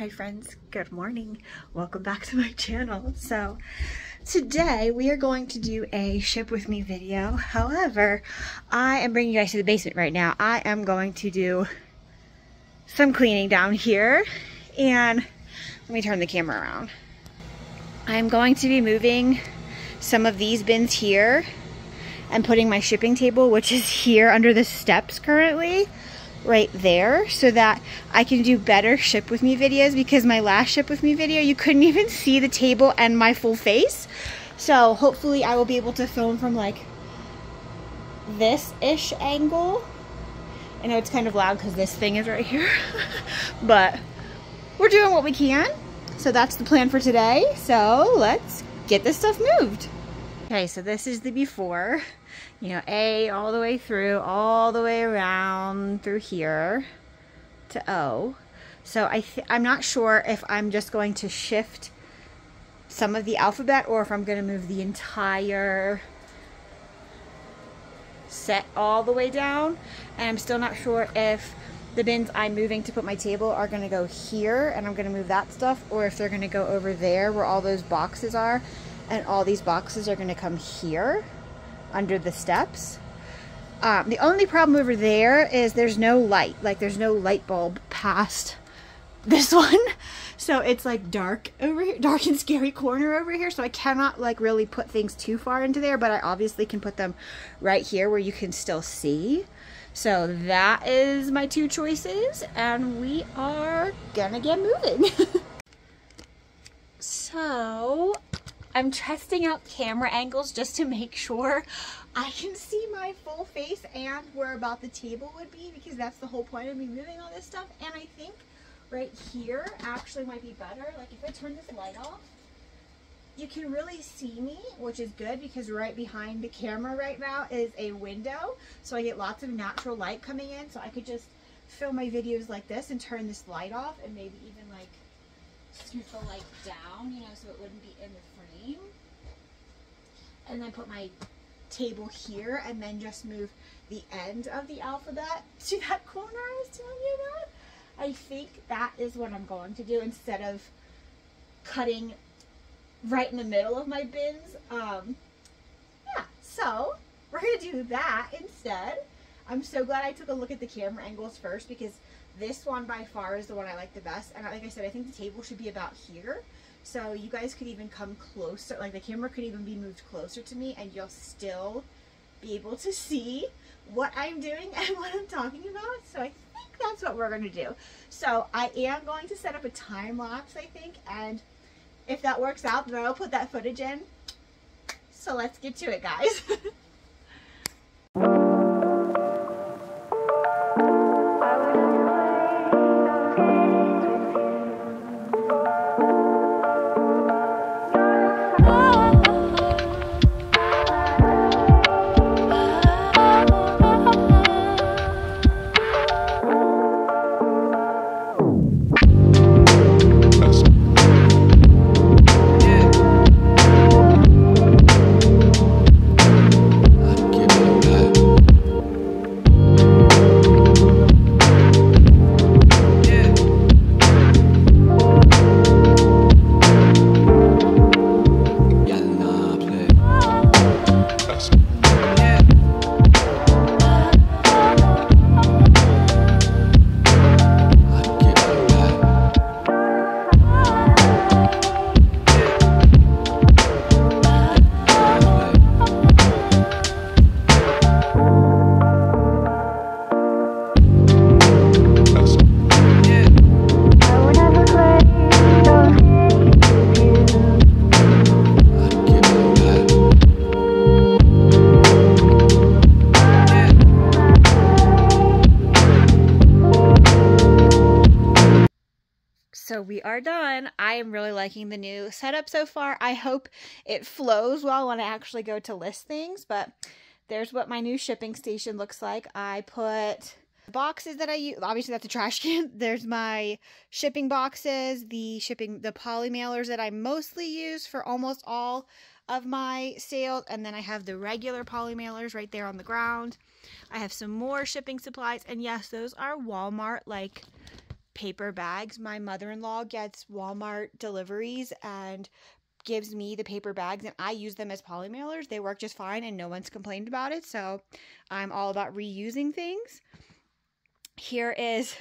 Hi friends, good morning. Welcome back to my channel. So today we are going to do a ship with me video. However, I am bringing you guys to the basement right now. I am going to do some cleaning down here and let me turn the camera around. I'm going to be moving some of these bins here and putting my shipping table, which is here under the steps currently, right there so that I can do better ship with me videos because my last ship with me video you couldn't even see the table and my full face. So hopefully I will be able to film from like this ish angle. I know it's kind of loud because this thing is right here but we're doing what we can. So that's the plan for today. So let's get this stuff moved. Okay so this is the before you know, A all the way through, all the way around through here to O. So I I'm not sure if I'm just going to shift some of the alphabet or if I'm going to move the entire set all the way down. And I'm still not sure if the bins I'm moving to put my table are going to go here and I'm going to move that stuff or if they're going to go over there where all those boxes are and all these boxes are going to come here under the steps. Um, the only problem over there is there's no light. Like there's no light bulb past this one. So it's like dark over here, dark and scary corner over here. So I cannot like really put things too far into there, but I obviously can put them right here where you can still see. So that is my two choices and we are gonna get moving. so I'm testing out camera angles just to make sure I can see my full face and where about the table would be because that's the whole point of me moving all this stuff. And I think right here actually might be better. Like if I turn this light off, you can really see me, which is good because right behind the camera right now is a window. So I get lots of natural light coming in. So I could just film my videos like this and turn this light off and maybe even like scoot the light down, you know, so it wouldn't be in the. And then put my table here and then just move the end of the alphabet to that corner I was telling you about. I think that is what I'm going to do instead of cutting right in the middle of my bins. Um, yeah, so we're going to do that instead. I'm so glad I took a look at the camera angles first because this one by far is the one I like the best. And like I said, I think the table should be about here. So you guys could even come closer, like the camera could even be moved closer to me and you'll still be able to see what I'm doing and what I'm talking about. So I think that's what we're going to do. So I am going to set up a time lapse, I think, and if that works out, then I'll put that footage in. So let's get to it, guys. so we are done. I am really liking the new setup so far. I hope it flows well when I actually go to list things, but there's what my new shipping station looks like. I put boxes that I use. Obviously, that's a trash can. There's my shipping boxes, the shipping, the poly mailers that I mostly use for almost all of my sales. And then I have the regular poly mailers right there on the ground. I have some more shipping supplies. And yes, those are Walmart, like paper bags. My mother-in-law gets Walmart deliveries and gives me the paper bags and I use them as poly mailers. They work just fine and no one's complained about it. So I'm all about reusing things. Here is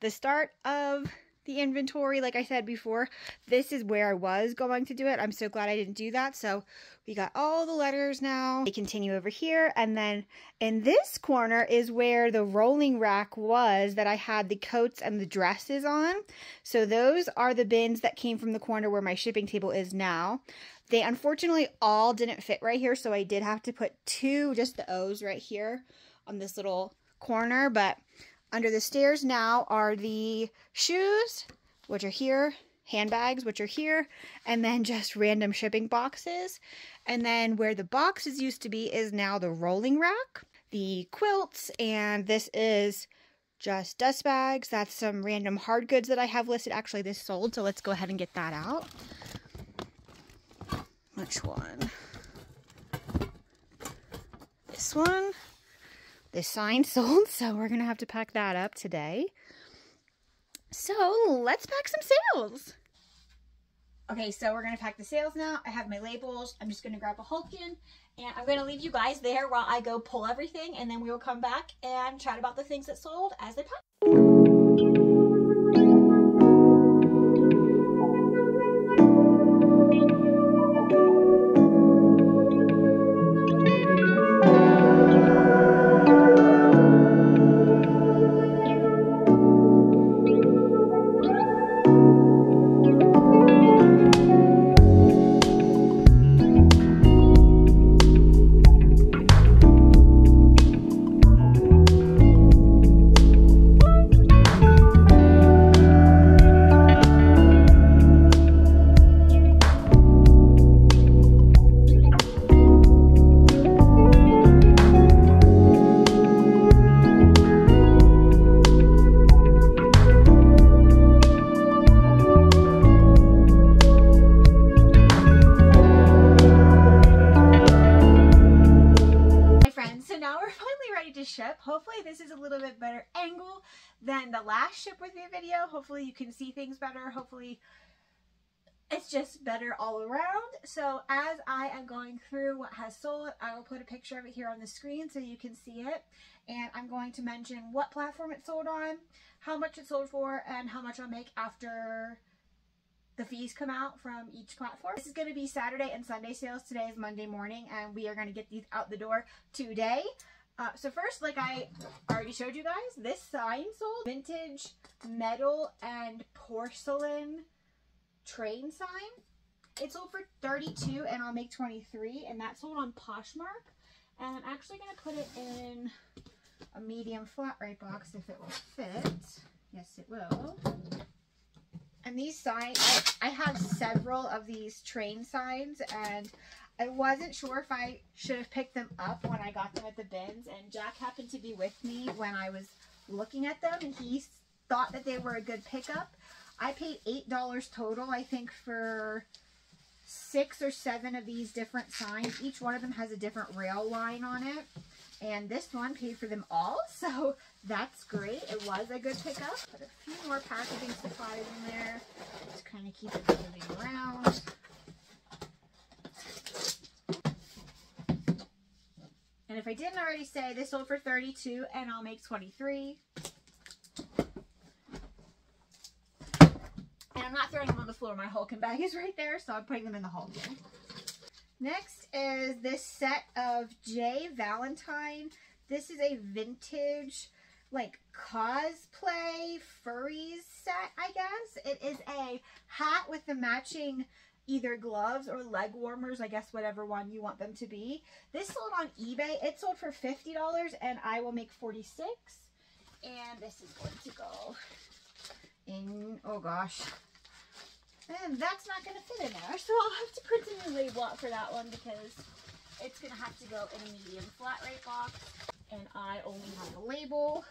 the start of the inventory. Like I said before, this is where I was going to do it. I'm so glad I didn't do that. So we got all the letters now. They continue over here. And then in this corner is where the rolling rack was that I had the coats and the dresses on. So those are the bins that came from the corner where my shipping table is now. They unfortunately all didn't fit right here. So I did have to put two, just the O's right here on this little corner. But under the stairs now are the shoes, which are here, handbags, which are here, and then just random shipping boxes. And then where the boxes used to be is now the rolling rack, the quilts, and this is just dust bags. That's some random hard goods that I have listed. Actually, this sold, so let's go ahead and get that out. Which one? This one. The sign sold, so we're going to have to pack that up today. So let's pack some sales. Okay, so we're going to pack the sales now. I have my labels. I'm just going to grab a Hulken and I'm going to leave you guys there while I go pull everything and then we will come back and chat about the things that sold as they pack. Hopefully this is a little bit better angle than the last ship with me video. Hopefully you can see things better. Hopefully it's just better all around. So as I am going through what has sold, I will put a picture of it here on the screen so you can see it. And I'm going to mention what platform it sold on, how much it sold for, and how much I'll make after the fees come out from each platform. This is going to be Saturday and Sunday sales. Today is Monday morning and we are going to get these out the door today. Uh, so first, like I already showed you guys, this sign sold. Vintage metal and porcelain train sign. It sold for 32 and I'll make 23 and that sold on Poshmark. And I'm actually going to put it in a medium flat rate box if it will fit. Yes, it will. And these signs, I, I have several of these train signs and I wasn't sure if I should have picked them up when I got them at the bins, and Jack happened to be with me when I was looking at them, and he thought that they were a good pickup. I paid $8 total, I think, for six or seven of these different signs. Each one of them has a different rail line on it, and this one paid for them all, so that's great. It was a good pickup. Put a few more packaging supplies in there to kind of keep it moving around. And if I didn't already say, this sold for 32 and I'll make 23. And I'm not throwing them on the floor. My Hulken bag is right there, so I'm putting them in the Hulken. Next is this set of J. Valentine. This is a vintage, like, cosplay furries set, I guess. It is a hat with the matching either gloves or leg warmers, I guess whatever one you want them to be. This sold on eBay. It sold for $50 and I will make 46 And this is going to go in, oh gosh. And that's not going to fit in there. So I'll have to print a new label out for that one because it's going to have to go in a medium flat rate box. And I only have a label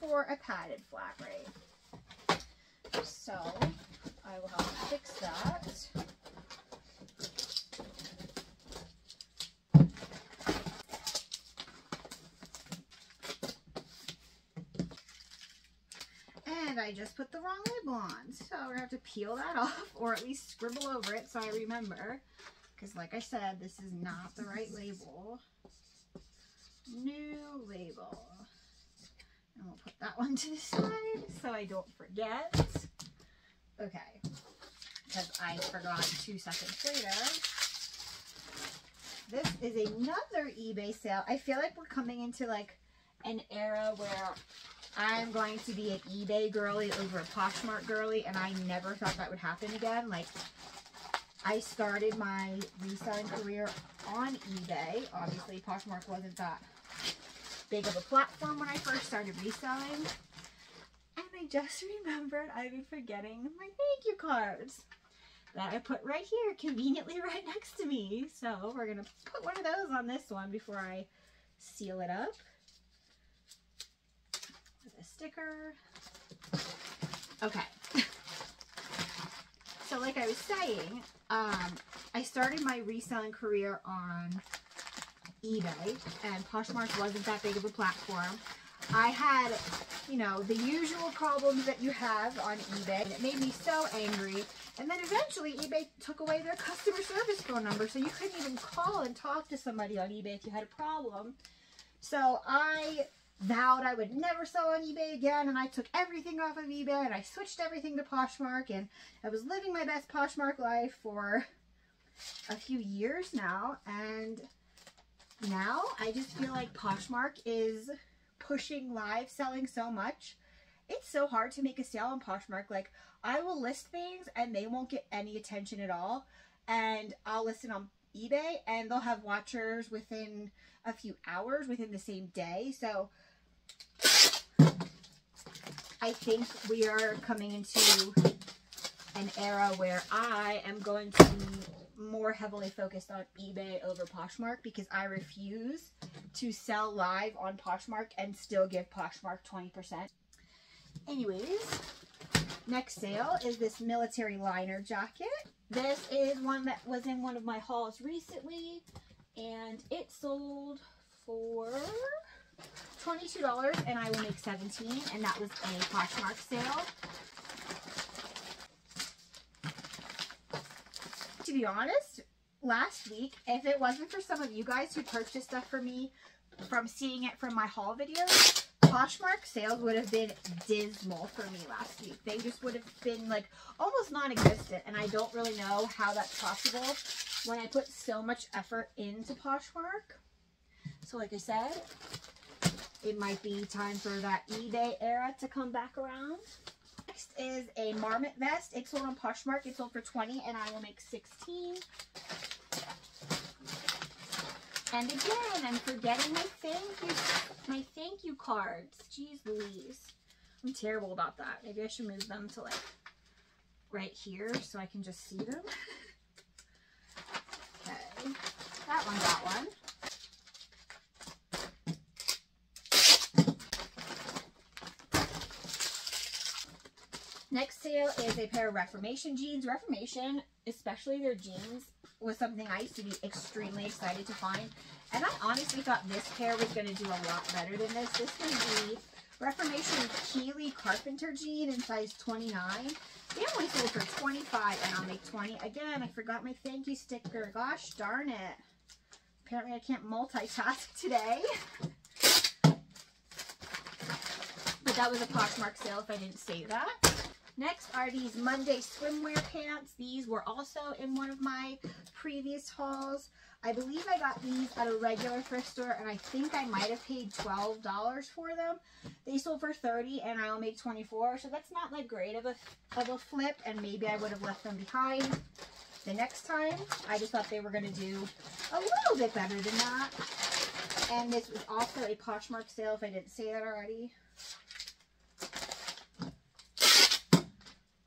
for a padded flat rate. So I will have to fix that. And I just put the wrong label on. So we're gonna have to peel that off or at least scribble over it so I remember. Because like I said, this is not the right label. New label. And we'll put that one to the side so I don't forget. Okay. Because I forgot two seconds later. This is another eBay sale. I feel like we're coming into like an era where I'm going to be an eBay girly over a Poshmark girly, and I never thought that would happen again. Like, I started my reselling career on eBay. Obviously, Poshmark wasn't that big of a platform when I first started reselling. And I just remembered I've been forgetting my thank you cards that I put right here, conveniently right next to me. So we're going to put one of those on this one before I seal it up sticker. Okay. so like I was saying, um, I started my reselling career on eBay and Poshmark wasn't that big of a platform. I had, you know, the usual problems that you have on eBay and it made me so angry. And then eventually eBay took away their customer service phone number so you couldn't even call and talk to somebody on eBay if you had a problem. So I vowed I would never sell on eBay again and I took everything off of eBay and I switched everything to Poshmark and I was living my best Poshmark life for a few years now and now I just feel like Poshmark is pushing live selling so much. It's so hard to make a sale on Poshmark. Like I will list things and they won't get any attention at all and I'll list it on eBay and they'll have watchers within a few hours within the same day. So I think we are coming into an era where I am going to be more heavily focused on eBay over Poshmark because I refuse to sell live on Poshmark and still give Poshmark 20%. Anyways, next sale is this military liner jacket. This is one that was in one of my hauls recently and it sold for $22 and I will make 17 and that was a Poshmark sale. To be honest, last week, if it wasn't for some of you guys who purchased stuff for me from seeing it from my haul videos, Poshmark sales would have been dismal for me last week. They just would have been like almost non-existent and I don't really know how that's possible when I put so much effort into Poshmark. So like I said, it might be time for that eBay era to come back around. Next is a Marmot vest. It sold on Poshmark. It sold for 20 and I will make 16. And again, I'm forgetting my thank you, my thank you cards. Jeez Louise. I'm terrible about that. Maybe I should move them to like right here so I can just see them. okay. That one got one. Next sale is a pair of Reformation jeans. Reformation, especially their jeans, was something I used to be extremely excited to find. And I honestly thought this pair was going to do a lot better than this. This is the Reformation Keeley Carpenter jean in size 29. They only sold for 25 and I'll make 20. Again, I forgot my thank you sticker. Gosh darn it. Apparently I can't multitask today. But that was a Poshmark sale if I didn't say that. Next are these Monday swimwear pants. These were also in one of my previous hauls. I believe I got these at a regular thrift store and I think I might have paid $12 for them. They sold for 30 and I'll make 24 so that's not like great of a, of a flip and maybe I would have left them behind the next time. I just thought they were going to do a little bit better than that. And this was also a Poshmark sale if I didn't say that already.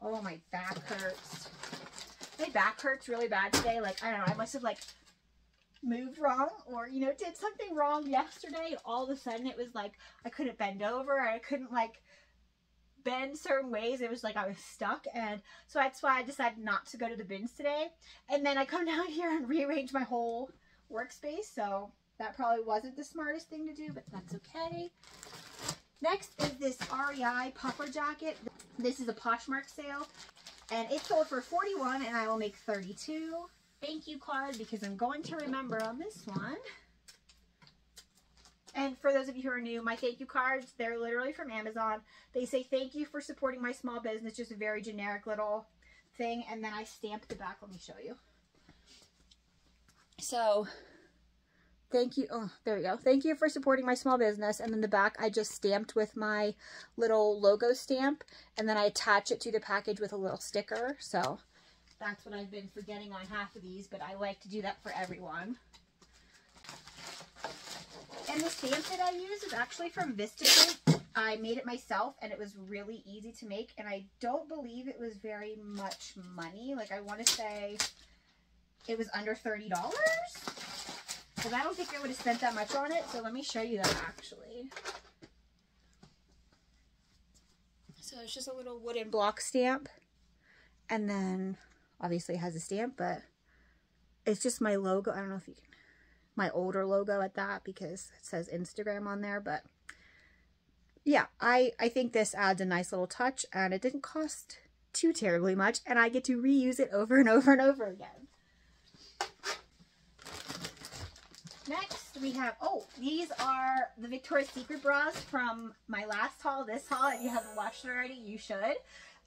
Oh, my back hurts. My back hurts really bad today. Like, I don't know, I must have like moved wrong or, you know, did something wrong yesterday. All of a sudden it was like I couldn't bend over. I couldn't like bend certain ways. It was like I was stuck. And so that's why I decided not to go to the bins today. And then I come down here and rearrange my whole workspace. So that probably wasn't the smartest thing to do, but that's okay. Next is this REI puffer jacket. This is a Poshmark sale and it sold for 41 and I will make 32. Thank you card because I'm going to remember on this one. And for those of you who are new, my thank you cards, they're literally from Amazon. They say thank you for supporting my small business, just a very generic little thing. And then I stamp the back. Let me show you. So thank you. Oh, there we go. Thank you for supporting my small business. And then the back I just stamped with my little logo stamp. And then I attach it to the package with a little sticker. So that's what I've been forgetting on half of these, but I like to do that for everyone. And the stamp that I use is actually from Vistaprint. I made it myself and it was really easy to make and I don't believe it was very much money. Like I want to say it was under $30. Because I don't think I would have spent that much on it. So let me show you that actually. So it's just a little wooden block stamp. And then obviously it has a stamp, but it's just my logo. I don't know if you can my older logo at that because it says Instagram on there. But yeah, I, I think this adds a nice little touch and it didn't cost too terribly much and I get to reuse it over and over and over again. Next we have, oh, these are the Victoria's Secret bras from my last haul, this haul. If you haven't watched it already, you should.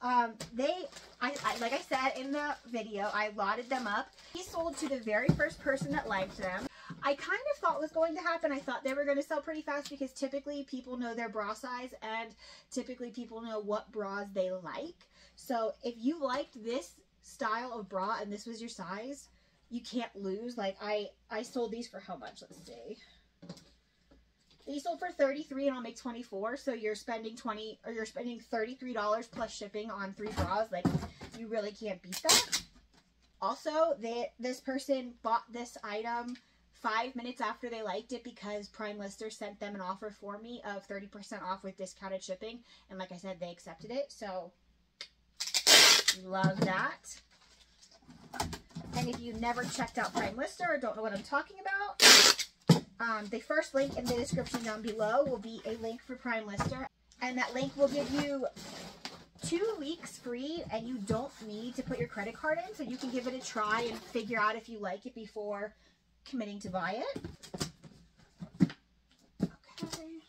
Um, they, I, I, like I said in the video, I lotted them up. He sold to the very first person that liked them. I kind of thought was going to happen. I thought they were going to sell pretty fast because typically people know their bra size and typically people know what bras they like. So if you liked this style of bra and this was your size, you can't lose. Like I, I sold these for how much? Let's see. These sold for 33 and I'll make 24. So you're spending 20 or you're spending $33 plus shipping on three bras. Like you really can't beat that. Also, they, this person bought this item five minutes after they liked it because Prime Lister sent them an offer for me of 30% off with discounted shipping. And like I said, they accepted it. So love that. If you never checked out Prime Lister or don't know what I'm talking about, um, the first link in the description down below will be a link for Prime Lister. And that link will give you two weeks free and you don't need to put your credit card in. So you can give it a try and figure out if you like it before committing to buy it. Okay.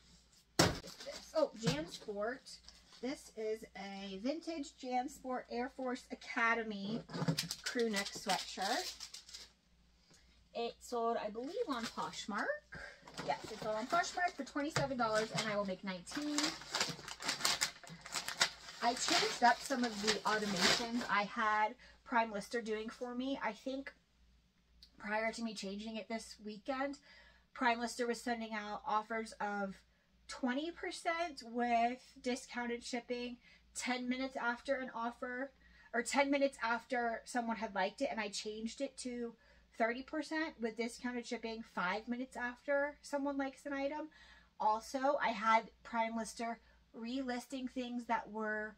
Oh, JanSport. This is a vintage JanSport Air Force Academy crew neck sweatshirt. It sold, I believe, on Poshmark. Yes, it sold on Poshmark for $27 and I will make 19 I changed up some of the automations I had Prime Lister doing for me. I think prior to me changing it this weekend, Prime Lister was sending out offers of 20% with discounted shipping 10 minutes after an offer or 10 minutes after someone had liked it and I changed it to 30% with discounted shipping 5 minutes after someone likes an item. Also, I had Prime Lister relisting things that were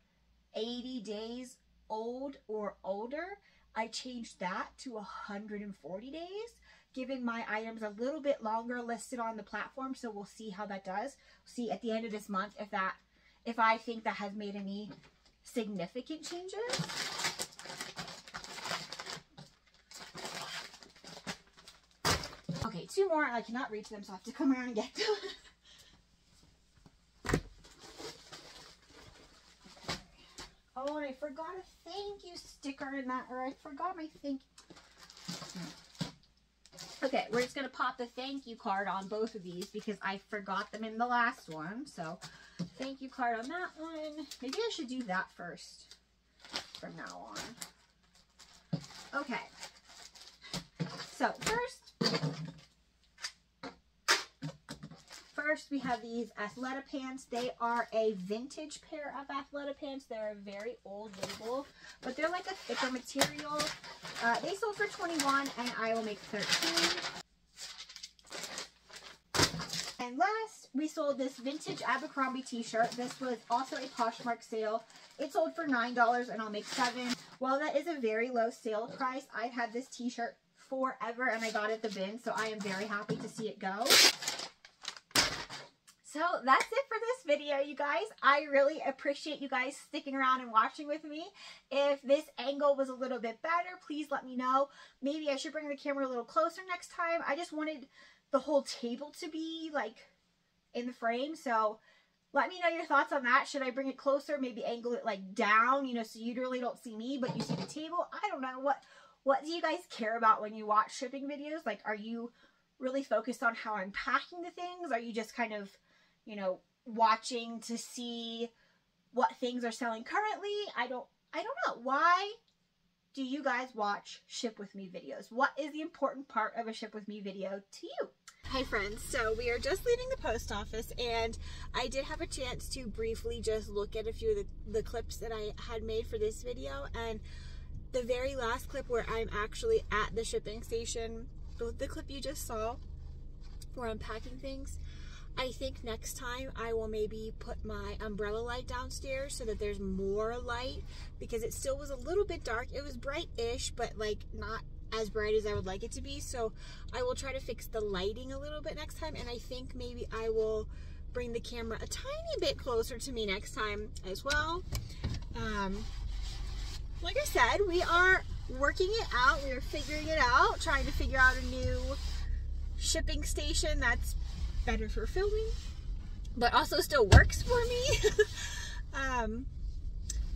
80 days old or older I changed that to 140 days, giving my items a little bit longer listed on the platform. So we'll see how that does. See at the end of this month if that, if I think that has made any significant changes. Okay, two more. I cannot reach them, so I have to come around and get them. Oh, and I forgot a thank you sticker in that, or I forgot my thank Okay, we're just going to pop the thank you card on both of these because I forgot them in the last one. So, thank you card on that one. Maybe I should do that first from now on. Okay. So, first, First, we have these Athleta pants. They are a vintage pair of Athleta pants. They're a very old label, but they're like a thicker material. Uh, they sold for 21 and I will make 13. And last, we sold this vintage Abercrombie t-shirt. This was also a Poshmark sale. It sold for $9 and I'll make 7 While that is a very low sale price, I've had this t-shirt forever and I got it at the bin, so I am very happy to see it go. So that's it for this video, you guys. I really appreciate you guys sticking around and watching with me. If this angle was a little bit better, please let me know. Maybe I should bring the camera a little closer next time. I just wanted the whole table to be like in the frame. So let me know your thoughts on that. Should I bring it closer? Maybe angle it like down, you know, so you really don't see me, but you see the table. I don't know. What, what do you guys care about when you watch shipping videos? Like, are you really focused on how I'm packing the things? Are you just kind of, you know, watching to see what things are selling currently? I don't, I don't know. Why do you guys watch Ship With Me videos? What is the important part of a Ship With Me video to you? Hi friends, so we are just leaving the post office and I did have a chance to briefly just look at a few of the, the clips that I had made for this video and the very last clip where I'm actually at the shipping station, the clip you just saw where I'm packing things, I think next time I will maybe put my umbrella light downstairs so that there's more light because it still was a little bit dark. It was bright-ish, but like not as bright as I would like it to be. So I will try to fix the lighting a little bit next time. And I think maybe I will bring the camera a tiny bit closer to me next time as well. Um, like I said, we are working it out. We are figuring it out, trying to figure out a new shipping station that's better for filming, but also still works for me. um,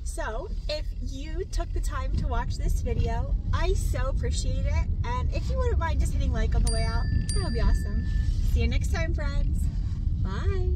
so if you took the time to watch this video, I so appreciate it. And if you wouldn't mind just hitting like on the way out, that would be awesome. See you next time, friends. Bye.